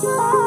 Oh.